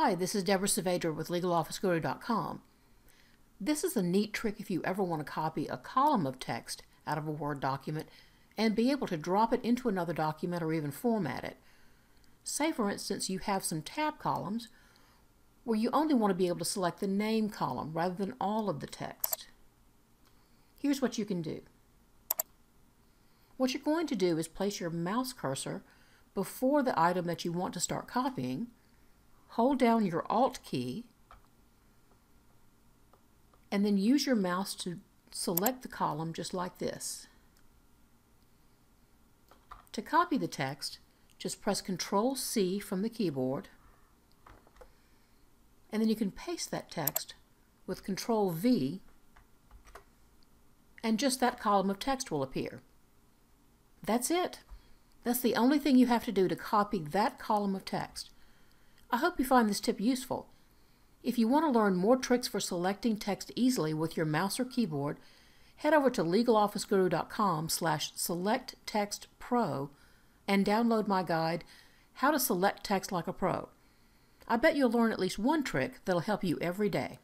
Hi, this is Deborah Savadra with LegalOfficeGuru.com. This is a neat trick if you ever want to copy a column of text out of a Word document and be able to drop it into another document or even format it. Say, for instance, you have some tab columns where you only want to be able to select the name column rather than all of the text. Here's what you can do. What you're going to do is place your mouse cursor before the item that you want to start copying hold down your Alt key, and then use your mouse to select the column just like this. To copy the text, just press Control C from the keyboard, and then you can paste that text with Control V, and just that column of text will appear. That's it. That's the only thing you have to do to copy that column of text. I hope you find this tip useful. If you want to learn more tricks for selecting text easily with your mouse or keyboard, head over to legalofficeguru.com slash selecttextpro and download my guide, How to Select Text Like a Pro. I bet you'll learn at least one trick that'll help you every day.